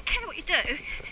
don't care what you do.